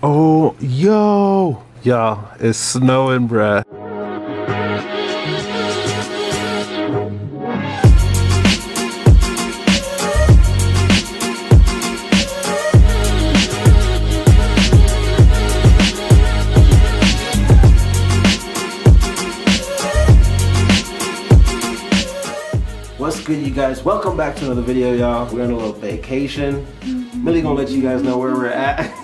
Oh, yo, y'all, it's snowing, bruh. What's good, you guys? Welcome back to another video, y'all. We're on a little vacation. Milly gonna let you guys know where we're at.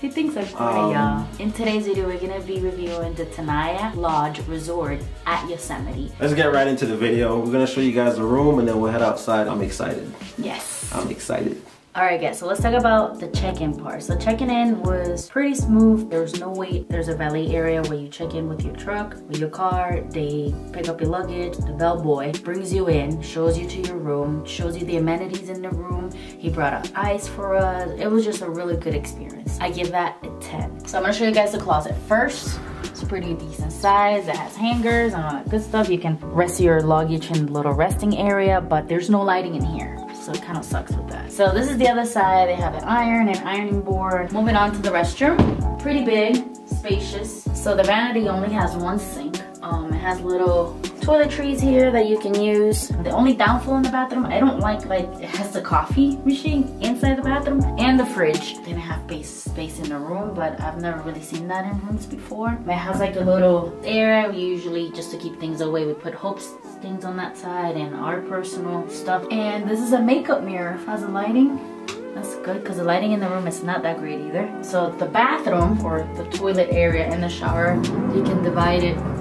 He thinks I'm Um, funny, y'all. In today's video, we're gonna be reviewing the Tenaya Lodge Resort at Yosemite. Let's get right into the video. We're gonna show you guys the room and then we'll head outside. I'm excited. Yes. I'm excited. Alright guys, so let's talk about the check-in part. So checking in was pretty smooth. There's no wait. There's a valet area where you check in with your truck, with your car. They pick up your luggage. The bellboy brings you in, shows you to your room, shows you the amenities in the room. He brought up ice for us. It was just a really good experience. I give that a 10. So I'm gonna show you guys the closet first. It's pretty decent size. It has hangers and all that good stuff. You can rest your luggage in the little resting area, but there's no lighting in here so it kind of sucks. So this is the other side. They have an iron and ironing board. Moving on to the restroom. Pretty big, spacious. So the vanity only has one sink. Um, it has little toiletries here that you can use. The only downfall in the bathroom, I don't like like it has the coffee machine inside the bathroom and the fridge. Didn't have space space in the room, but I've never really seen that in rooms before. It has like a little area. We usually just to keep things away, we put Hope's things on that side and our personal stuff. And this is a makeup mirror. Has the lighting. That's good because the lighting in the room is not that great either. So the bathroom or the toilet area and the shower, you can divide it.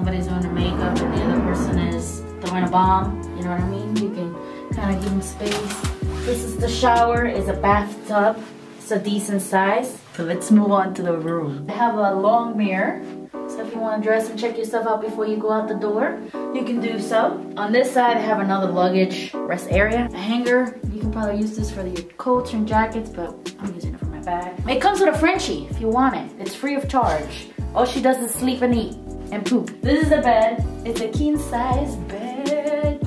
Somebody's doing their makeup and the other person is throwing a bomb, you know what I mean? You can kind of give them space. This is the shower, it's a bathtub. It's a decent size. So let's move on to the room. I have a long mirror. So if you want to dress and check yourself out before you go out the door, you can do so. On this side, I have another luggage rest area. A hanger. You can probably use this for your coats and jackets, but I'm using it for my bag. It comes with a Frenchie if you want it. It's free of charge. All she does is sleep and eat and poop. This is the bed. It's a king size bed.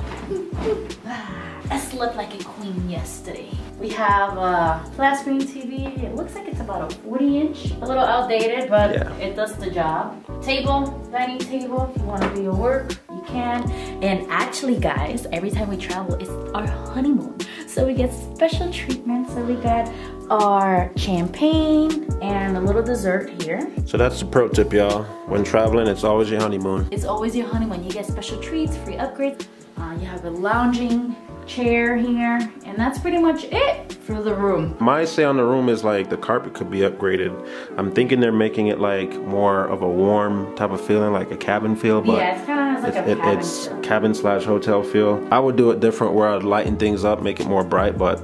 I slept like a queen yesterday. We have a flat screen TV. It looks like it's about a 40 inch. A little outdated, but Yeah. it does the job. Table, dining table. If you want to do your work, you can. And actually, guys, every time we travel, it's our honeymoon. So we get special treatment. So we got our champagne and a little dessert here. So that's the pro tip, y'all. When traveling, it's always your honeymoon. It's always your honeymoon. You get special treats, free upgrades. Uh, you have a lounging chair here, and that's pretty much it for the room. My say on the room is like the carpet could be upgraded. I'm thinking they're making it like more of a warm type of feeling, like a cabin feel, but yeah, it's kind of like it's, a cabin. it's feel. cabin slash hotel feel. I would do it different where I'd lighten things up, make it more bright, but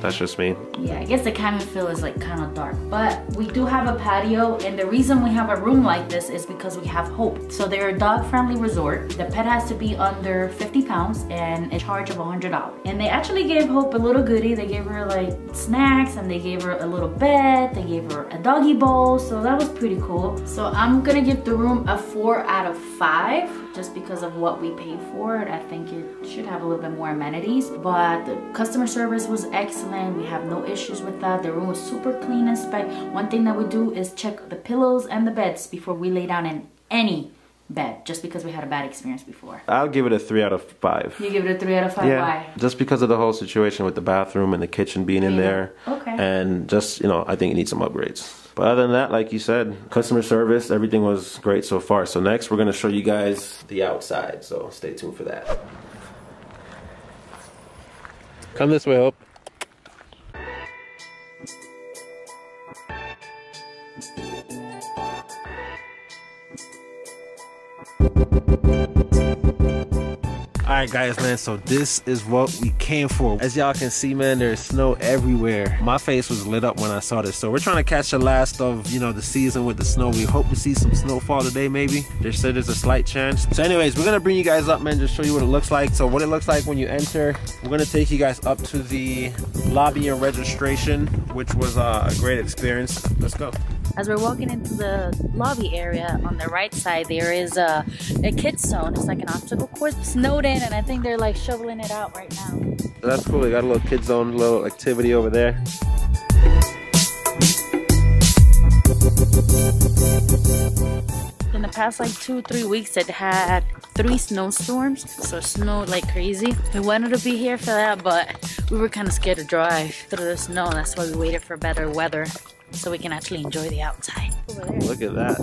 that's just me. Yeah, I guess the cabin feel is like kind of dark, but we do have a patio, and the reason we have a room like this is because we have Hope. So they're a dog-friendly resort. The pet has to be under 50 pounds and a charge of $100. And they actually gave Hope a little goodie. They gave her like snacks, and they gave her a little bed. They gave her a doggy bowl, so that was pretty cool. So I'm gonna give the room a four out of five, just because of what we paid for it. I think it should have a little bit more amenities, but the customer service was excellent. We have no issues with that. The room was super clean and spec. One thing that we do is check the pillows and the beds before we lay down in any bed, just because we had a bad experience before. I'll give it a three out of five. You give it a three out of five. Why? just because of the whole situation with the bathroom and the kitchen being in Yeah. there. Okay. And just, you know, I think it needs some upgrades. But other than that, like you said, customer service, everything was great so far. So next we're gonna show you guys the outside. So stay tuned for that. Come this way, Hope. Alright guys man, so this is what we came for. As y'all can see man, there's snow everywhere. My face was lit up when I saw this. So we're trying to catch the last of, you know, the season with the snow. We hope to see some snowfall today maybe. They said there's a slight chance. So anyways, we're gonna bring you guys up man, just show you what it looks like. So what it looks like when you enter, we're gonna take you guys up to the lobby and registration, which was uh, a great experience. Let's go. As we're walking into the lobby area on the right side, there is a, a kids zone. It's like an obstacle course snowed in, and I think they're like shoveling it out right now. That's cool. They got a little kids zone, little activity over there. In the past like two, three weeks, it had three snowstorms, so it snowed like crazy. We wanted to be here for that, but we were kind of scared to drive through the snow. That's why we waited for better weather so we can actually enjoy the outside. Look at that.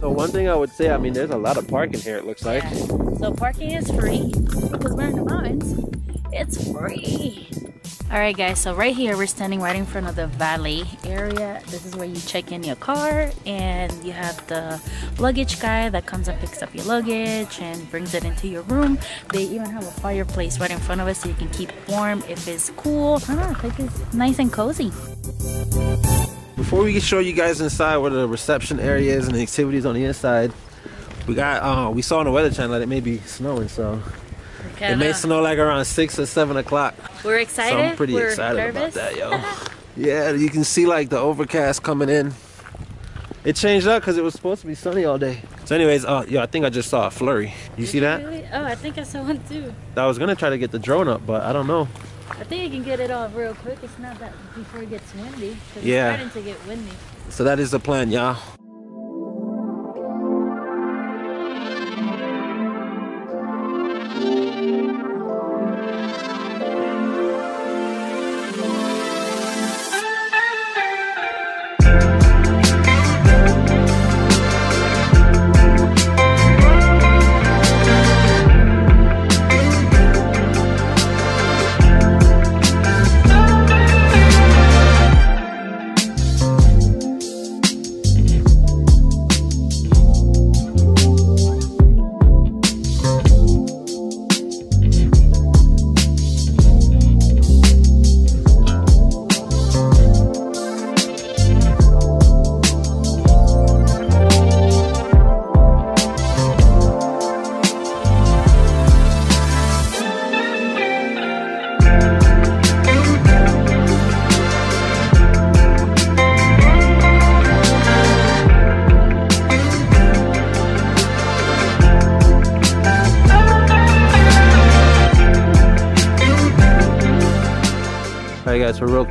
So one thing I would say, I mean, there's a lot of parking here, it looks like. Yeah. So parking is free because we're in the mountains. It's free. All right, guys, so right here, we're standing right in front of the valet area. This is where you check in your car and you have the luggage guy that comes and picks up your luggage and brings it into your room. They even have a fireplace right in front of us so you can keep warm if it's cool. Ah, I don't know, I think it's nice and cozy. Before we show you guys inside where the reception area is and the activities on the inside, we got, uh, we saw on the weather channel that it may be snowing, so it may snow like around six or seven o'clock. We're excited. So I'm pretty We're excited nervous. about that, yo. yeah, you can see like the overcast coming in. It changed up because it was supposed to be sunny all day. So, anyways, uh, yo, I think I just saw a flurry. You see that? Really? Oh, I think I saw one too. I was gonna try to get the drone up, but I don't know. I think you can get it off real quick. It's not that before it gets windy. Yeah. It's starting to get windy. So that is the plan, y'all.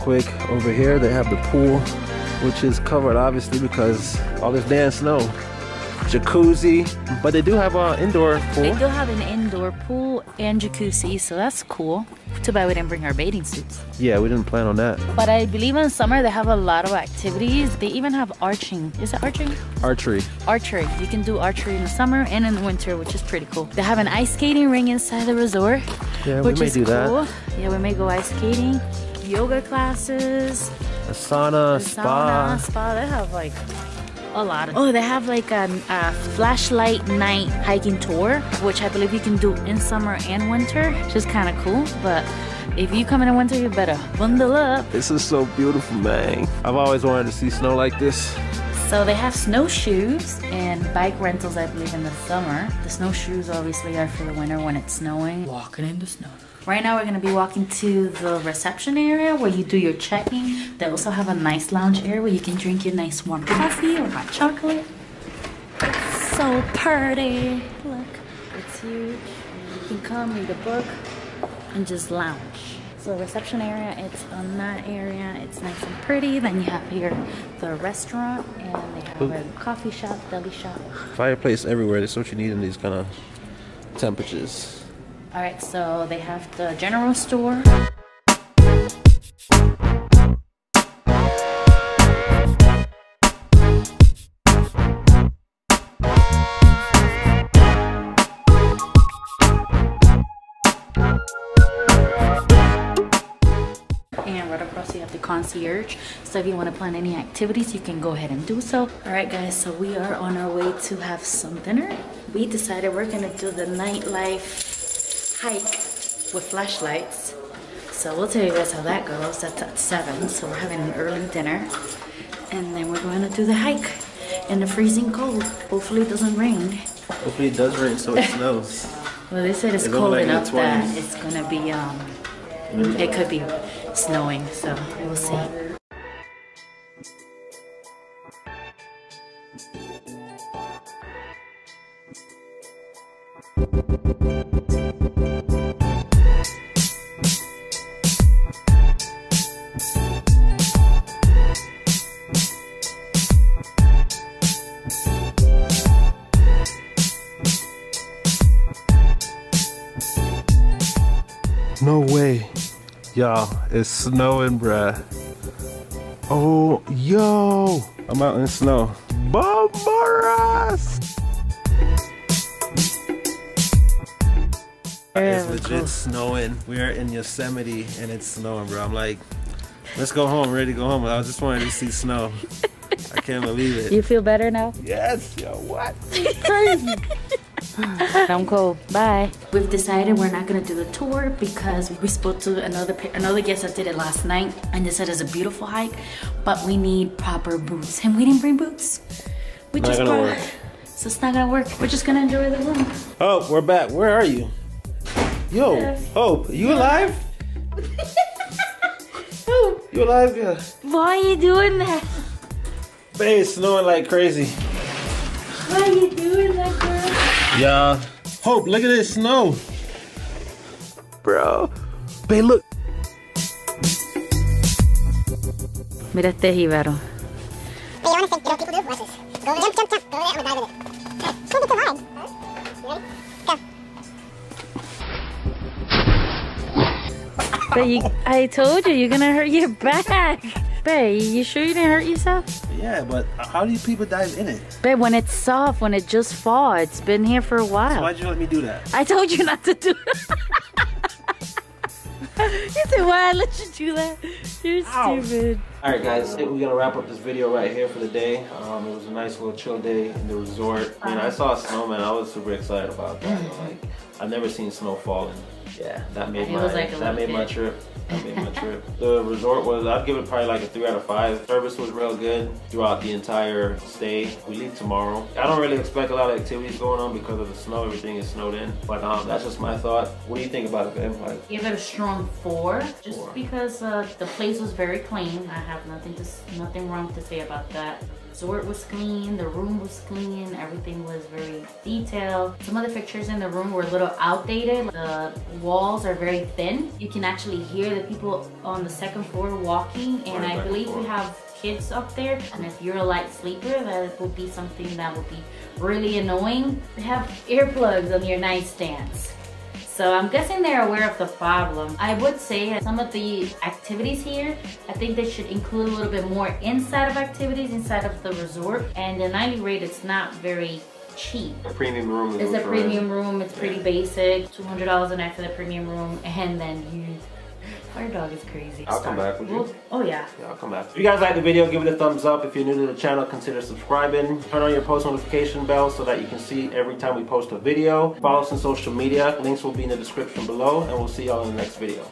Quick, over here they have the pool, which is covered obviously because all this damn snow. Jacuzzi, but they do have an indoor pool They do have an indoor pool and jacuzzi, so that's cool. Too bad we didn't bring our bathing suits. Yeah, we didn't plan on that. But I believe in summer they have a lot of activities. They even have arching. Is it arching? Archery. Archery. You can do archery in the summer and in the winter, which is pretty cool. They have an ice skating ring inside the resort, Yeah, we which may is do that. cool. Yeah, we may go ice skating. Yoga classes, A sauna, the spa. sauna, spa. They have like a lot of. Oh, they have like a, a flashlight night hiking tour, which I believe you can do in summer and winter, which is kind of cool. But if you come in the winter, you better bundle up. This is so beautiful, man. I've always wanted to see snow like this. So they have snowshoes and bike rentals, I believe, in the summer. The snowshoes obviously are for the winter when it's snowing. Walking in the snow. Right now we're gonna be walking to the reception area where you do your checking. They also have a nice lounge area where you can drink your nice warm coffee or hot chocolate. So pretty. Look, it's huge. You can come, read a book, and just lounge. So reception area, it's on that area. It's nice and pretty. Then you have here the restaurant, and they have a coffee shop, deli shop. Fireplace everywhere. That's what you need in these kind of temperatures. All right, so they have the general store. And right across you have the concierge. So if you want to plan any activities, you can go ahead and do so. All right, guys, so we are on our way to have some dinner. We decided we're gonna do the nightlife hike with flashlights. So we'll tell you guys how that goes. That's at seven, so we're having an early dinner. And then we're going to do the hike in the freezing cold. Hopefully it doesn't rain. Hopefully it does rain so it snows. Well, they said it's It's cold like enough that it's gonna be, um, it could be snowing, so we'll see. No way. Y'all, it's snowing, bruh. Oh, yo! I'm out in snow. Bombaras! It's legit snowing. We are in Yosemite and it's snowing, bro. I'm like, let's go home. ready to go home. I just wanted to see snow. I can't believe it. You feel better now? Yes, yo, what? Crazy. I'm cold. Bye. We've decided we're not gonna do the tour because we spoke to another another guest that did it last night and they said it's a beautiful hike, but we need proper boots. And we didn't bring boots. We not just gonna brought work. so it's not gonna work. We're just gonna enjoy the room. Oh, we're back. Where are you? Yo, Yes. Hope, you alive? Oh. You alive? Yeah. Why are you doing that? Babe, it's snowing like crazy. Why are you doing that, girl? Yeah. Hope, look at this snow. Bro. Babe, look. Mira este jíbaro. But you honestly, you know, people do watch. Go jump, jump, jump. Go there. I'm gonna dive in it. It's gonna be too hard. You? Go. But you, I told you, you're gonna hurt your back. Babe, you sure you didn't hurt yourself? Yeah, but how do you people dive in it? Babe, when it's soft, when it just fall, it's been here for a while. Why'd you let me do that? I told you not to do that. you said, why I let you do that? You're Ow. stupid. All right, guys, we're gonna wrap up this video right here for the day. Um, it was a nice little chill day in the resort. I mean, I saw a snowman. I was super excited about that. Like, I've never seen snow falling. Yeah, that made It my like that little made my trip. That made my trip. The resort was I'd give it probably like a three out of five. Service was real good throughout the entire stay. We leave tomorrow. I don't really expect a lot of activities going on because of the snow. Everything is snowed in. But um, that's just my thought. What do you think about it? Like, Give it a strong four, just Four. because uh, the place was very clean. I have nothing to nothing wrong to say about that. The resort was clean, the room was clean, everything was very detailed. Some of the pictures in the room were a little outdated. The walls are very thin. You can actually hear the people on the second floor walking, and I believe we have kids up there. And if you're a light sleeper, that would be something that would be really annoying. They have earplugs on your nightstands. So I'm guessing they're aware of the problem. I would say some of the activities here, I think they should include a little bit more inside of activities inside of the resort. And the 90 rate is not very cheap. a premium room. is It's a what you're in. premium room, it's pretty basic. $200 a night for the premium room. And then you, our dog is crazy. I'll come back, would you? Well, Oh yeah. Yeah, I'll come back. If you guys like the video, give it a thumbs up. If you're new to the channel, consider subscribing. Turn on your post notification bell so that you can see every time we post a video. Follow us on social media. Links will be in the description below, and we'll see y'all in the next video.